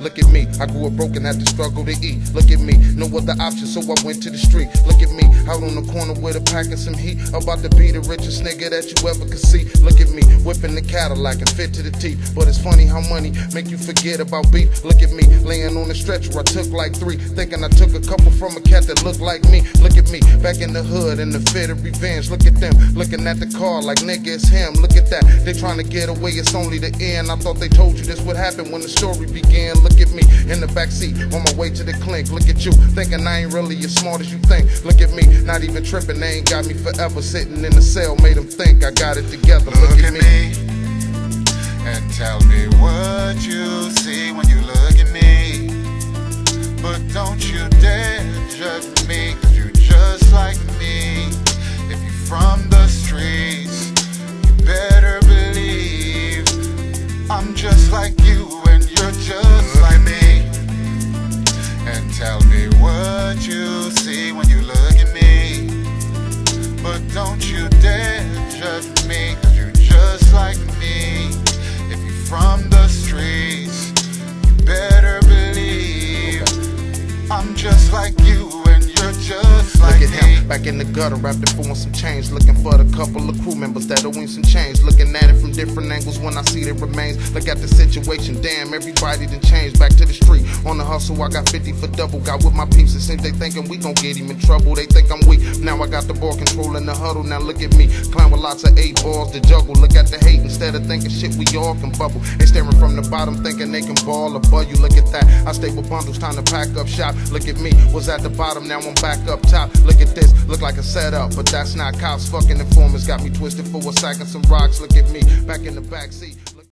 Look at me, I grew up broken, had to struggle to eat. Look at me, no other option, so I went to the street. Look at me, out on the corner with a pack of some heat. About to be the richest nigga that you ever could see. Look at me, whipping the Cadillac and fit to the teeth. But it's funny how money make you forget about beef. Look at me, laying on the stretcher, I took like three. Thinking I took a couple from a cat that looked like me. Look at me, back in the hood in the fit of revenge. Look at them, looking at the car like nigga, it's him. Look at that, they trying to get away, it's only the end. I thought they told you this would happen when the story began. Look at me in the backseat on my way to the clink. Look at you, thinking I ain't really as smart as you think. Look at me, not even tripping, they ain't got me forever. Sitting in the cell, made them think I got it together. Look, Look at me and tell me what you see when you look at me. But don't you dare judge me, cause you just like me. If you from the streets, you better believe I'm just like you and you're just I'm just like you me. him, back in the gutter, wrapped it for some change. Looking for the couple of crew members that owe him some change. Looking at it from different angles when I see the remains. Look at the situation, damn, everybody done changed. Back to the street, on the hustle, I got 50 for double. Got with my peeps, it seems they thinking we gon' get him in trouble. They think I'm weak, now I got the ball controlling the huddle. Now look at me, climb with lots of eight balls to juggle. Look at the hate instead of thinking shit, we all can bubble. They staring from the bottom, thinking they can ball above you. Look at that, I stay with bundles, time to pack up shop. Look at me, was at the bottom, now I'm back up top. Look a setup, but that's not cops. Fucking informers got me twisted for a sack and some rocks. Look at me, back in the back seat.